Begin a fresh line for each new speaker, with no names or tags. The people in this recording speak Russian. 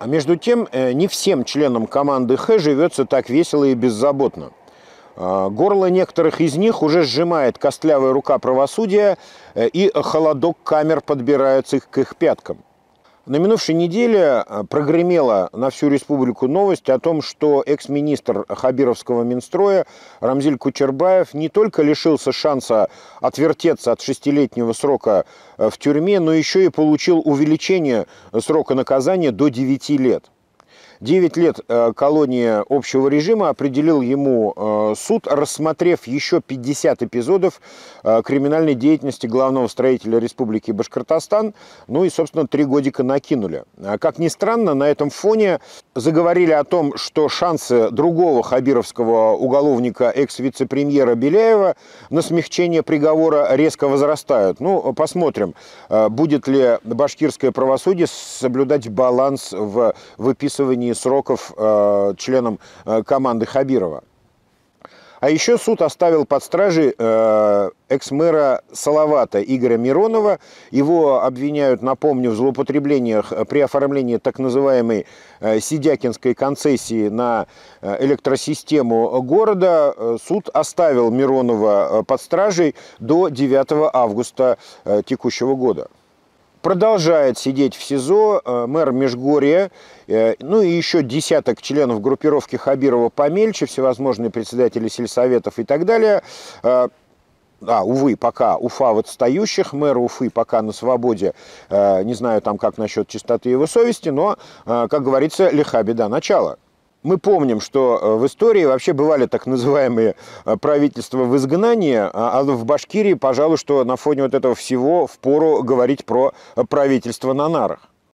А между тем, не всем членам команды Х живется так весело и беззаботно. Горло некоторых из них уже сжимает костлявая рука правосудия, и холодок камер подбирается к их пяткам. На минувшей неделе э, прогремела на всю республику новость о том, что экс-министр Хабировского Минстроя Рамзиль Кучербаев не только лишился шанса отвертеться от шестилетнего срока э, в тюрьме, но еще и получил увеличение срока наказания до 9 лет. 9 лет э, колонии общего режима определил ему э, суд, рассмотрев еще 50 эпизодов э, криминальной деятельности главного строителя Республики Башкортостан. Ну и, собственно, три годика накинули. А как ни странно, на этом фоне заговорили о том, что шансы другого хабировского уголовника, экс-вице-премьера Беляева, на смягчение приговора резко возрастают. Ну, посмотрим, будет ли башкирское правосудие соблюдать баланс в выписывании сокращении сроков э, членам э, команды Хабирова. А еще суд оставил под стражей э, экс-мэра Салавата Игоря Миронова. Его обвиняют, напомню, в злоупотреблениях при оформлении так называемой Сидякинской концессии на электросистему города. Суд оставил Миронова под стражей до 9 августа текущего года продолжает сидеть в СИЗО э, мэр Межгорья, э, ну и еще десяток членов группировки Хабирова помельче, всевозможные председатели сельсоветов и так далее. Э, а, увы, пока Уфа в отстающих, мэр Уфы пока на свободе, не знаю там как насчет чистоты его совести, но, как говорится, лиха беда начала. Мы помним, что э, в истории вообще бывали так называемые э, правительства в изгнании, а, а в Башкирии, пожалуй, что на фоне вот этого всего впору говорить про правительство на нарах.